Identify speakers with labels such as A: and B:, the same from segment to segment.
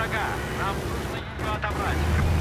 A: Врага. Нам нужно ее отобрать.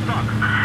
A: восток.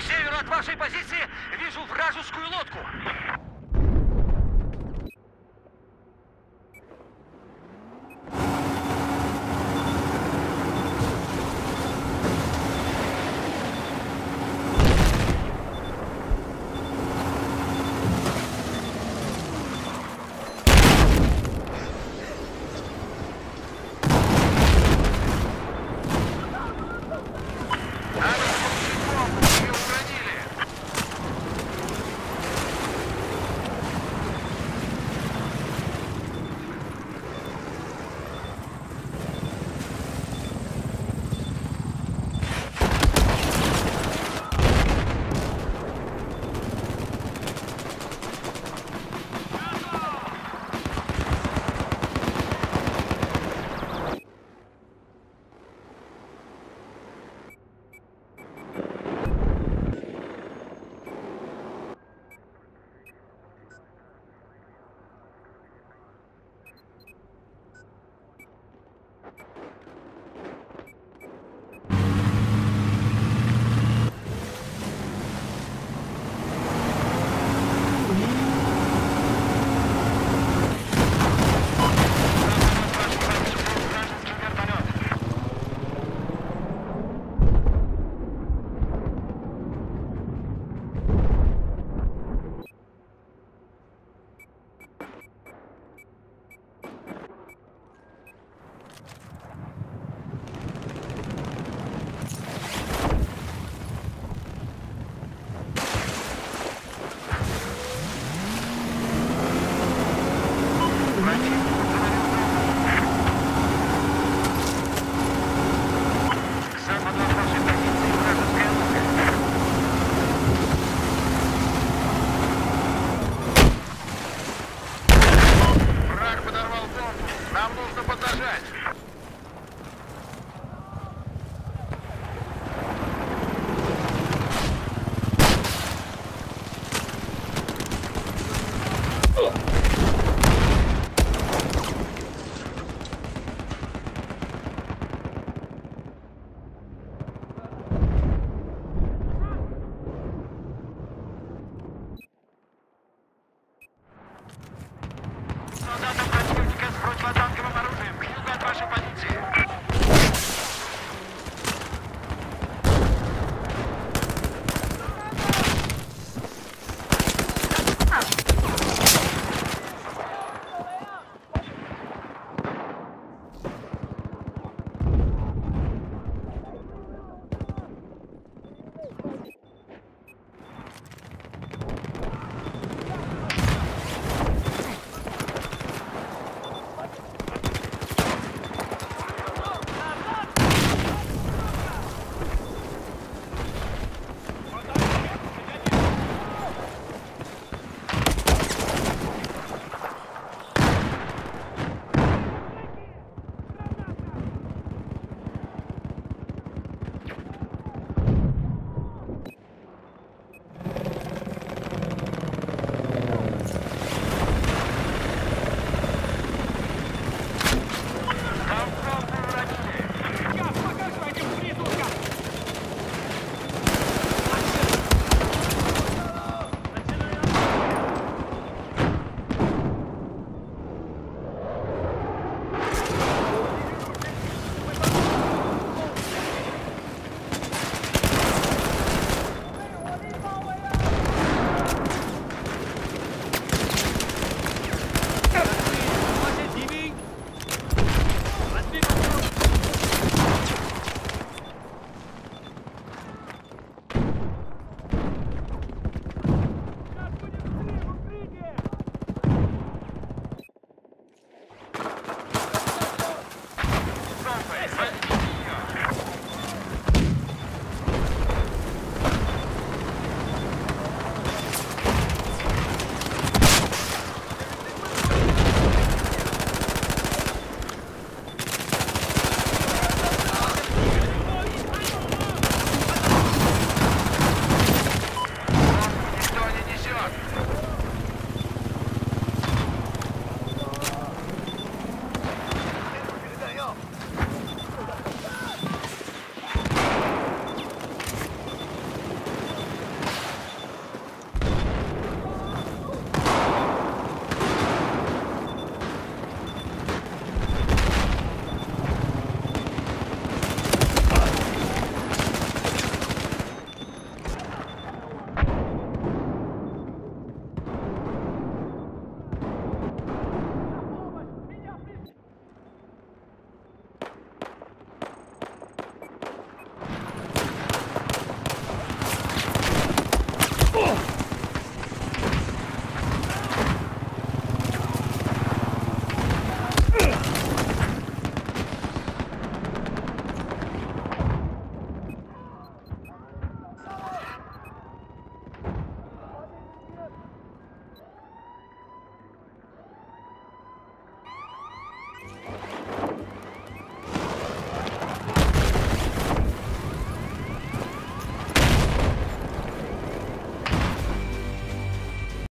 A: к северу от вашей позиции вижу вражескую лодку.